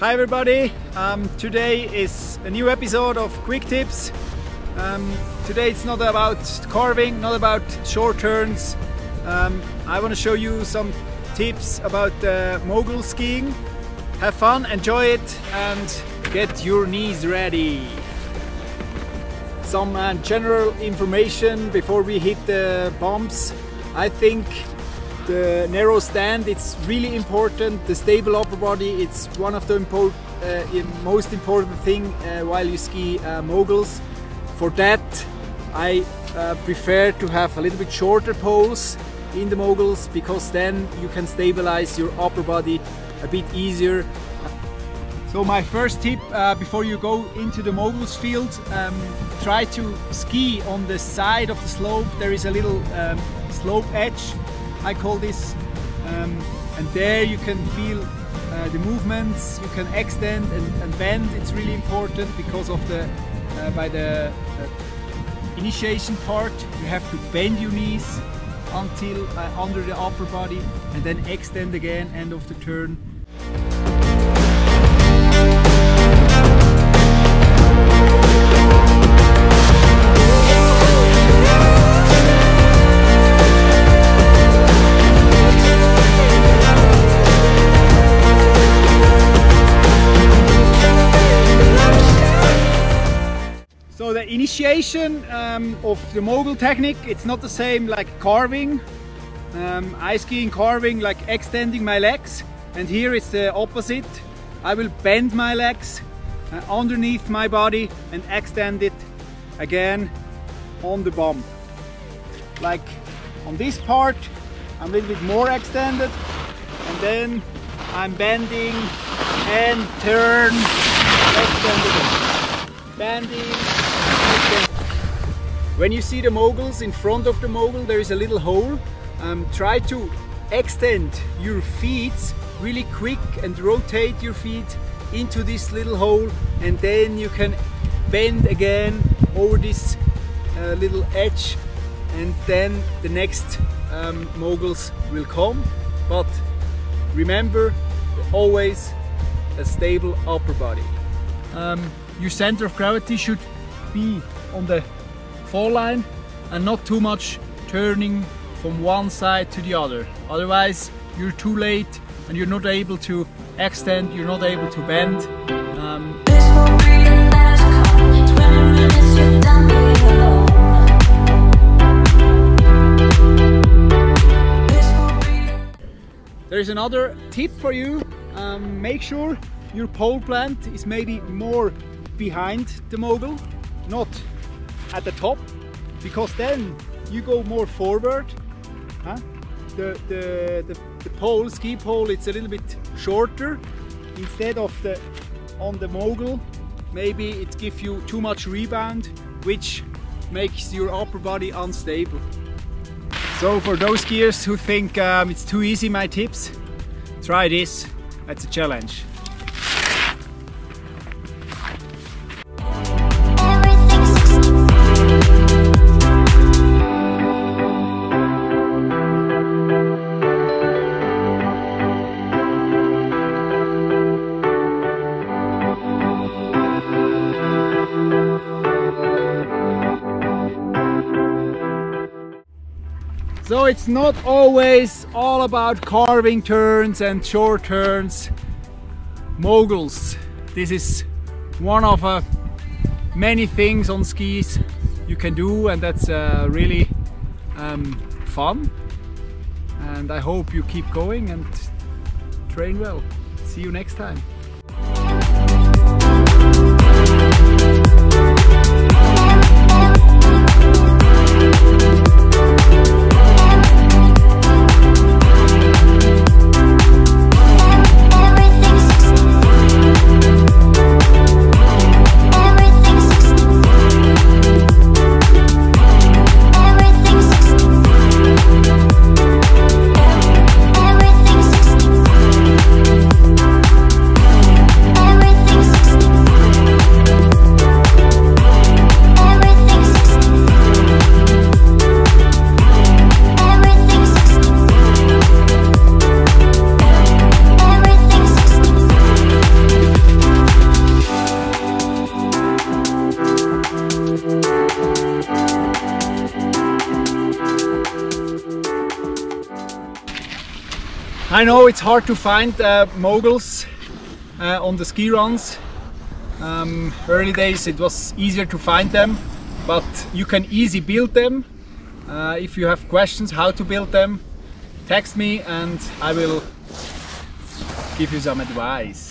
Hi everybody, um, today is a new episode of Quick Tips. Um, today it's not about carving, not about short turns. Um, I want to show you some tips about uh, mogul skiing. Have fun, enjoy it and get your knees ready. Some uh, general information before we hit the bumps. I think the narrow stand it's really important. The stable upper body it's one of the import, uh, most important thing uh, while you ski uh, moguls. For that I uh, prefer to have a little bit shorter poles in the moguls because then you can stabilize your upper body a bit easier. So my first tip uh, before you go into the moguls field um, try to ski on the side of the slope. There is a little um, slope edge I call this. Um, and there you can feel uh, the movements, you can extend and, and, bend. It's really important because of the, uh, by the uh, initiation part, you have to bend your knees until uh, under the upper body and then extend again, end of the turn. Initiation um, of the mogul technique, it's not the same like carving. Um, ice skiing carving, like extending my legs. And here it's the opposite. I will bend my legs uh, underneath my body and extend it again on the bump. Like on this part, I'm a little bit more extended and then I'm bending and turn, extend again. Bending, when you see the moguls, in front of the mogul there is a little hole. Um, try to extend your feet really quick and rotate your feet into this little hole and then you can bend again over this uh, little edge and then the next um, moguls will come but remember always a stable upper body um, your center of gravity should be on the fall line and not too much turning from one side to the other. Otherwise you're too late and you're not able to extend, you're not able to bend. Um, there is another tip for you. Um, make sure your pole plant is maybe more behind the mogul not at the top because then you go more forward huh? the, the, the, the pole, ski pole, it's a little bit shorter. Instead of the on the mogul maybe it gives you too much rebound which makes your upper body unstable. So for those skiers who think um, it's too easy my tips try this. That's a challenge So it's not always all about carving turns and short turns. Moguls. This is one of uh, many things on skis you can do and that's uh, really um, fun. And I hope you keep going and train well. See you next time. I know it's hard to find uh, moguls uh, on the ski runs. Um, early days it was easier to find them, but you can easily build them. Uh, if you have questions how to build them, text me and I will give you some advice.